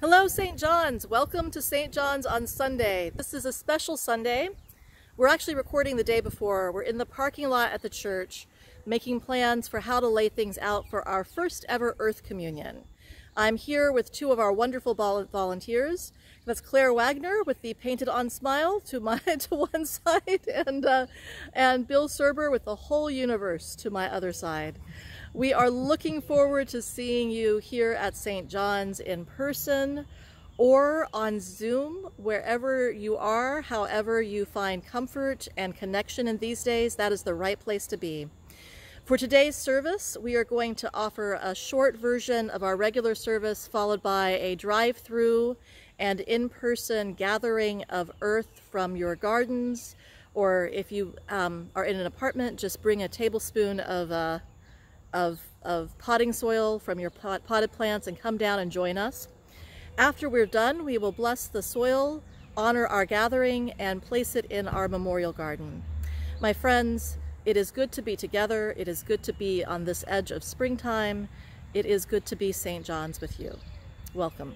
Hello, St. John's. Welcome to St. John's on Sunday. This is a special Sunday. We're actually recording the day before. We're in the parking lot at the church making plans for how to lay things out for our first ever Earth Communion. I'm here with two of our wonderful volunteers. That's Claire Wagner with the Painted On Smile to my to one side and, uh, and Bill Serber with the whole universe to my other side. We are looking forward to seeing you here at St. John's in person or on Zoom, wherever you are, however you find comfort and connection in these days, that is the right place to be. For today's service, we are going to offer a short version of our regular service followed by a drive-through and in-person gathering of earth from your gardens, or if you um, are in an apartment, just bring a tablespoon of uh, of, of potting soil from your pot, potted plants and come down and join us. After we're done, we will bless the soil, honor our gathering, and place it in our memorial garden. My friends, it is good to be together. It is good to be on this edge of springtime. It is good to be St. John's with you. Welcome.